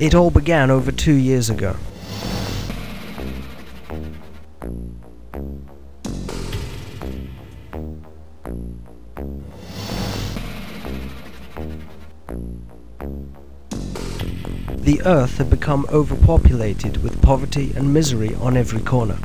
It all began over two years ago. The earth had become overpopulated with poverty and misery on every corner.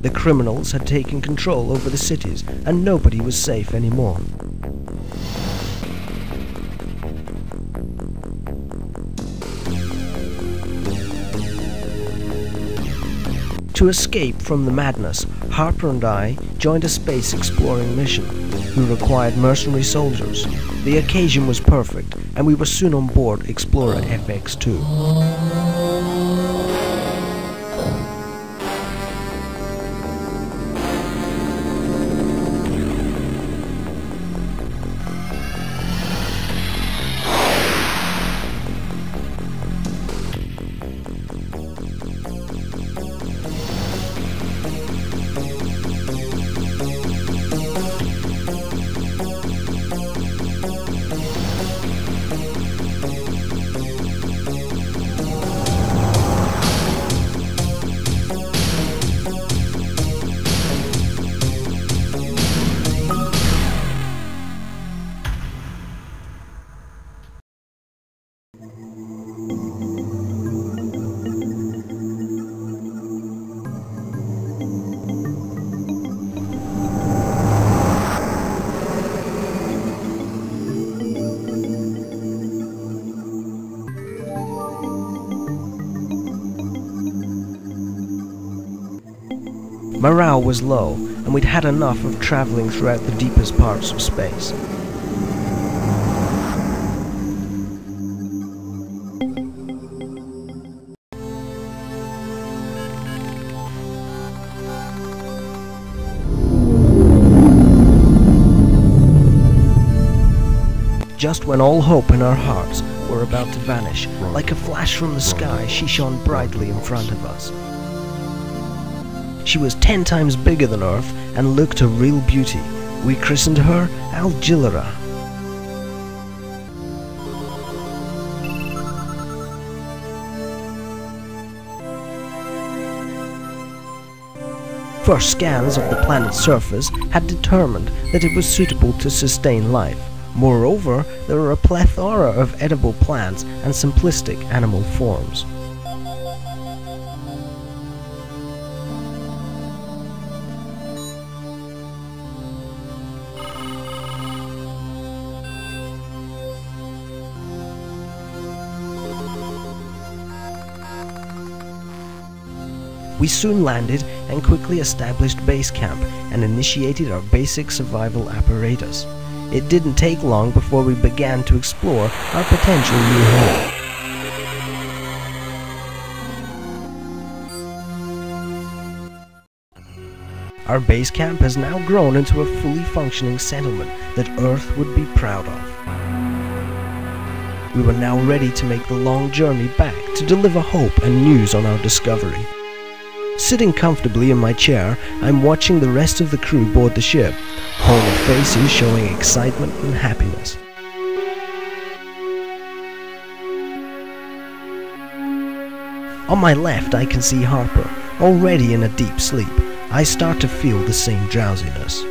The criminals had taken control over the cities and nobody was safe anymore. To escape from the madness, Harper and I joined a space exploring mission who required mercenary soldiers. The occasion was perfect and we were soon on board Explorer FX-2. Morale was low, and we'd had enough of traveling throughout the deepest parts of space. Just when all hope in our hearts were about to vanish, like a flash from the sky, she shone brightly in front of us. She was ten times bigger than Earth and looked a real beauty. We christened her Algillera. First scans of the planet's surface had determined that it was suitable to sustain life. Moreover, there were a plethora of edible plants and simplistic animal forms. We soon landed and quickly established base camp and initiated our basic survival apparatus. It didn't take long before we began to explore our potential new home. Our base camp has now grown into a fully functioning settlement that Earth would be proud of. We were now ready to make the long journey back to deliver hope and news on our discovery. Sitting comfortably in my chair, I'm watching the rest of the crew board the ship, whole of faces showing excitement and happiness. On my left, I can see Harper, already in a deep sleep. I start to feel the same drowsiness.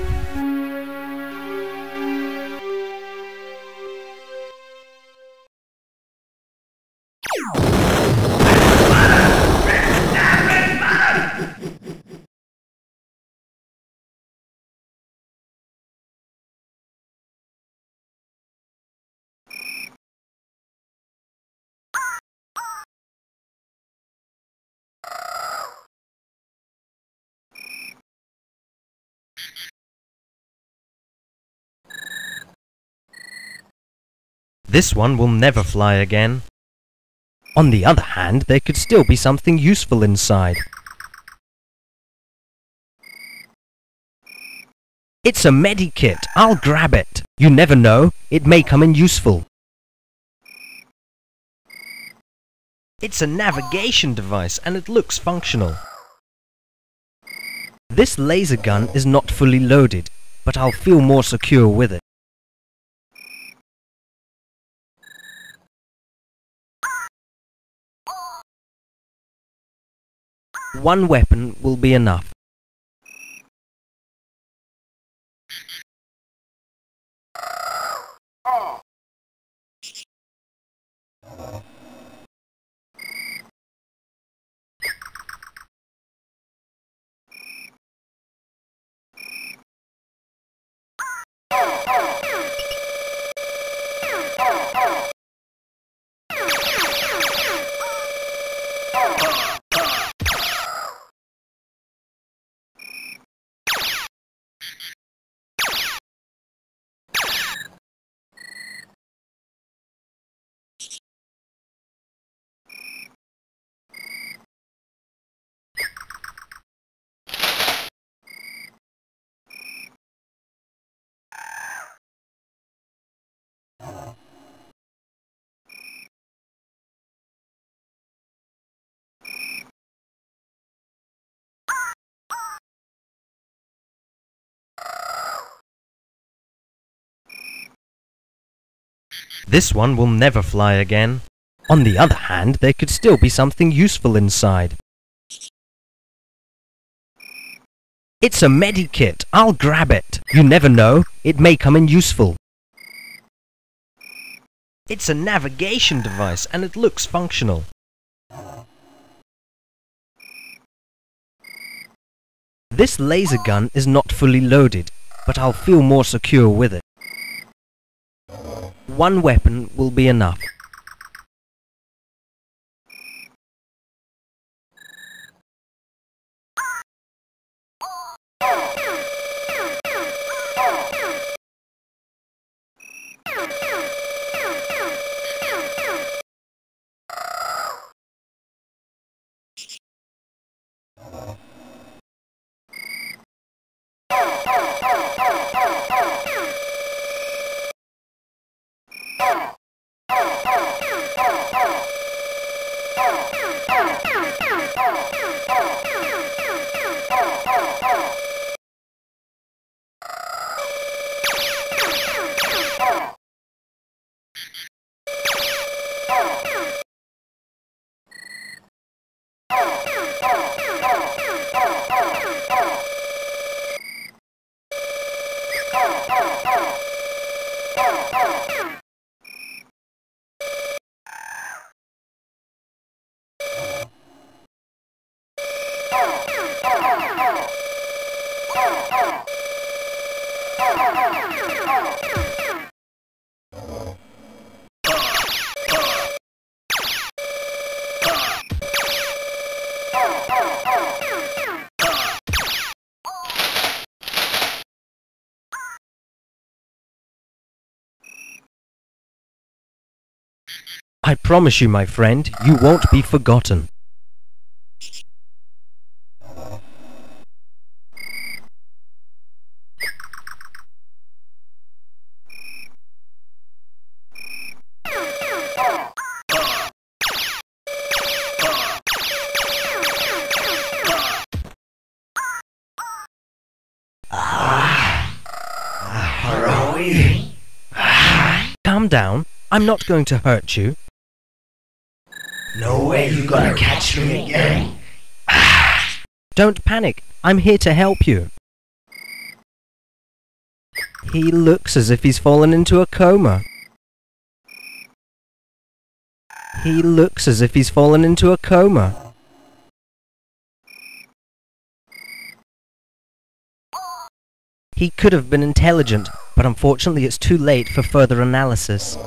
This one will never fly again. On the other hand, there could still be something useful inside. It's a medikit. I'll grab it. You never know. It may come in useful. It's a navigation device and it looks functional. This laser gun is not fully loaded, but I'll feel more secure with it. One weapon will be enough. This one will never fly again. On the other hand, there could still be something useful inside. It's a medikit. I'll grab it. You never know. It may come in useful. It's a navigation device and it looks functional. This laser gun is not fully loaded, but I'll feel more secure with it. One weapon will be enough. I promise you, my friend, you won't be forgotten. Ah. Ah, Calm down. I'm not going to hurt you. No way you gonna catch me again. Don't panic. I'm here to help you. He looks as if he's fallen into a coma. He looks as if he's fallen into a coma. He could have been intelligent, but unfortunately it's too late for further analysis.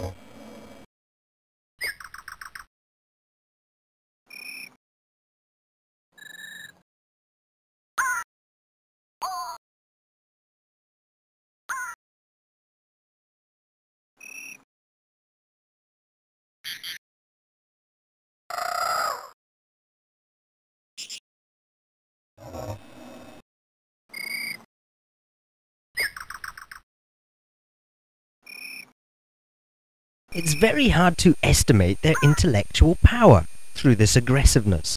It's very hard to estimate their intellectual power through this aggressiveness.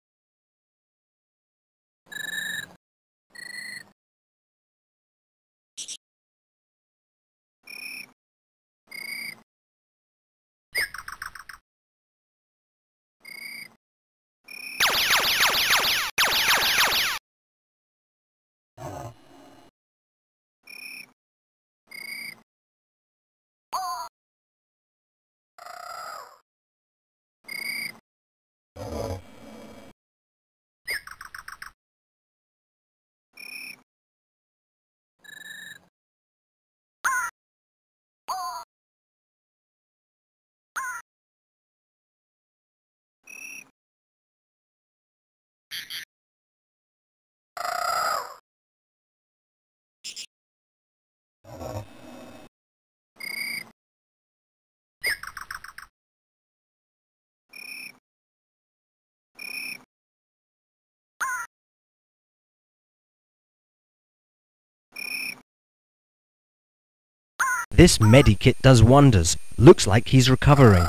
This medikit does wonders. Looks like he's recovering.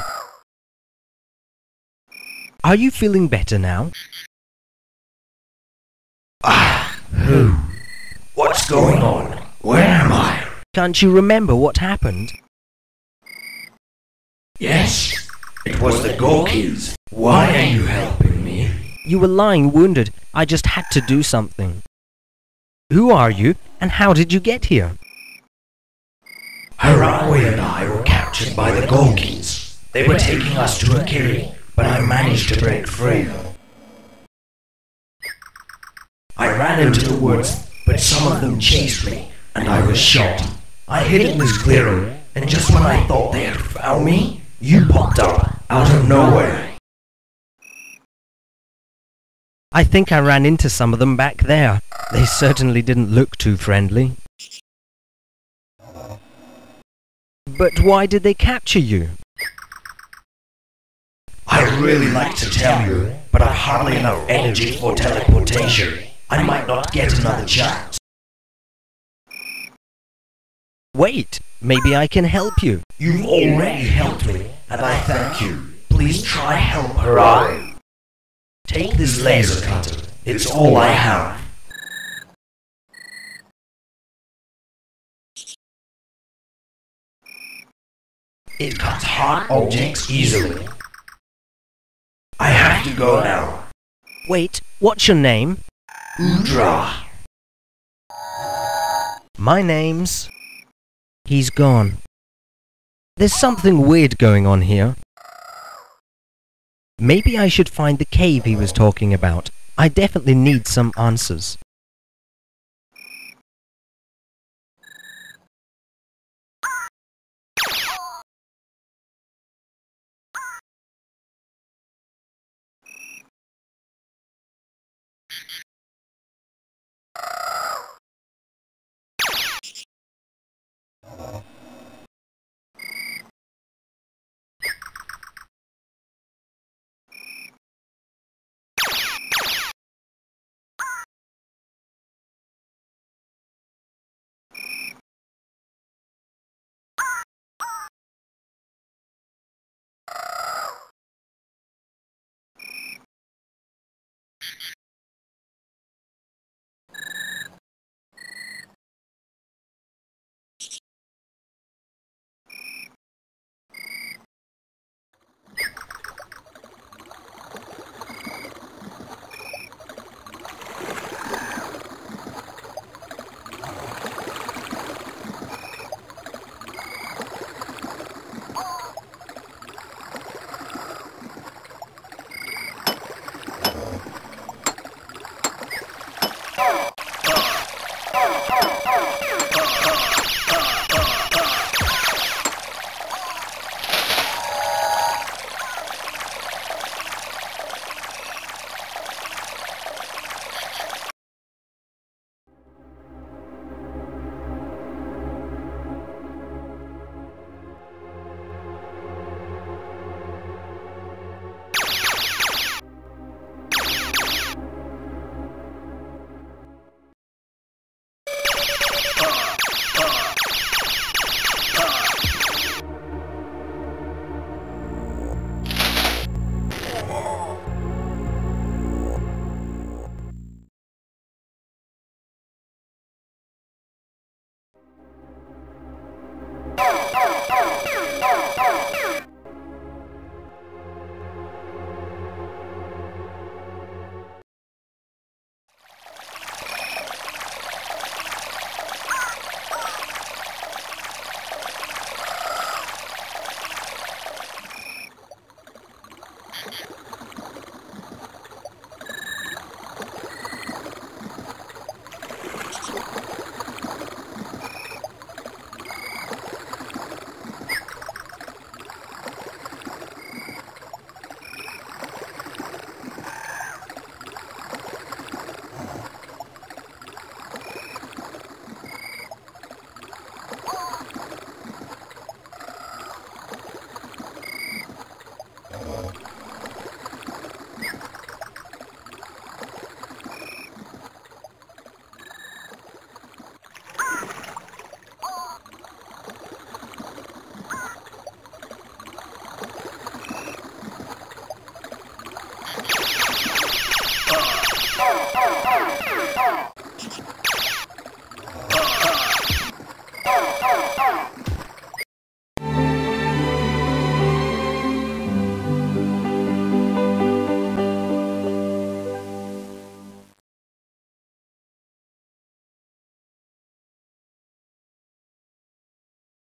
Are you feeling better now? Ah, who? What's going on? Where am I? Can't you remember what happened? Yes, it was the Gorkins. Why are you helping me? You were lying wounded. I just had to do something. Who are you, and how did you get here? Harawi and I were captured by the Gorkins. They were taking us to Akiri, but I managed to break free. I ran into the woods, but some of them chased me, and I was shot. I hid in this clearing, and just when I thought they had found me, you popped up out of nowhere. I think I ran into some of them back there. They certainly didn't look too friendly. But why did they capture you? I'd really like to tell you, but I've hardly enough energy for teleportation. I might not get another chance. Wait, maybe I can help you. You've already helped me, and I thank you. Please try help Harai. Take this laser cutter. It's all I have. It cuts hard objects oh, easily. I have to go now. Wait, what's your name? Udra. My name's... He's gone. There's something weird going on here. Maybe I should find the cave he was talking about. I definitely need some answers.